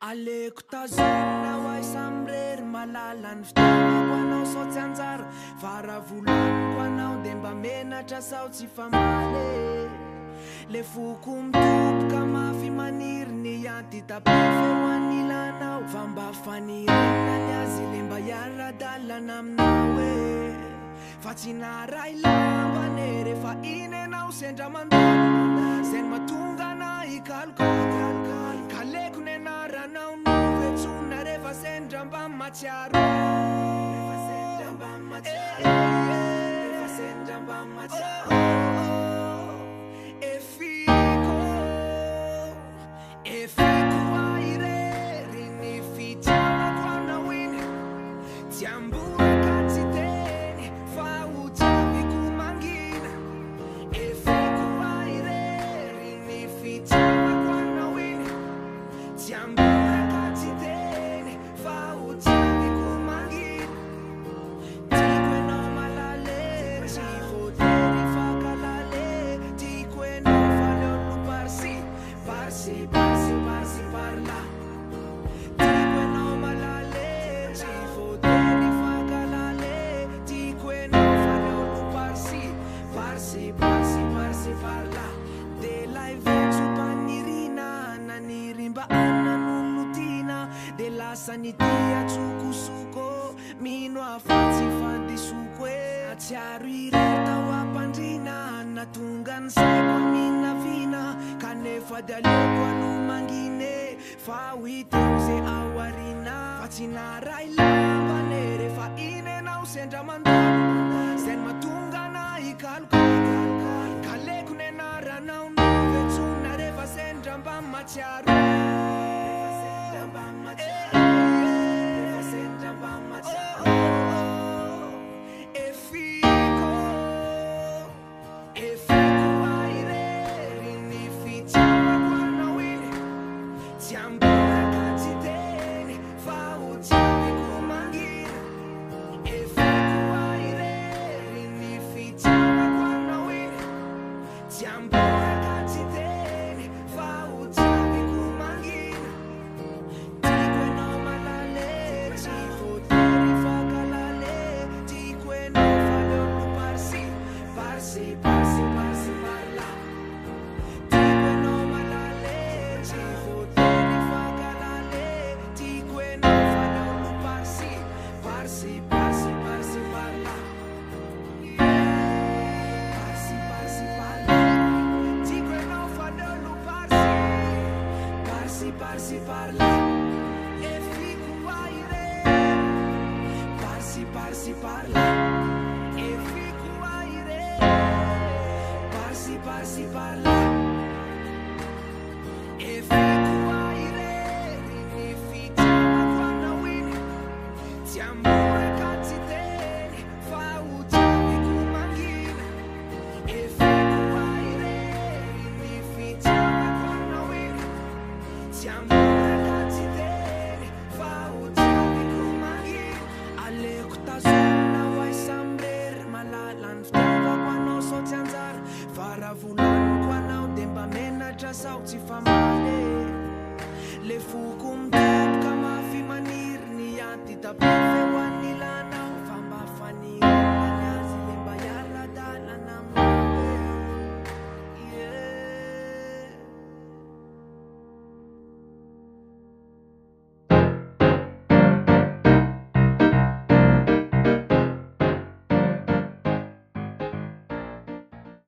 alekotazannao ahysamy rery malalany fitaiko anao saotsy anjara fa raha volaniko anao de mba menatra saho tsy famane le foko mitopoka mafy maniriny any dy tapiho anilanao fa mba fanirinany azy le mba hiara-dalilana aminao hoe fa tsy nara ilavane rehefa iny anao sendramandon zay ny matongana i kalikota macharu If I send jump, am macharu send macharu aninan'olotina de lasanitia tsokosoko mino afatsy fadisoko e tsiaro iratao ampandrina anatonganyseno mina vina kanefa de aleokoano mangine fa oityoze ao arina fa tsy naray lavane rehefa inyanao sendramanta mkiten faumi kumain di parsi parla e fico ficuaire parsi parsi parla e fico ficuaire parsi parsi parla akatsy teny fa ho tsny no manino aleoko tazonina hoaisamrery malala ny fitadako anao sotsy anjara varavolonko anao di mba menatra saho tsy fampaley le foko m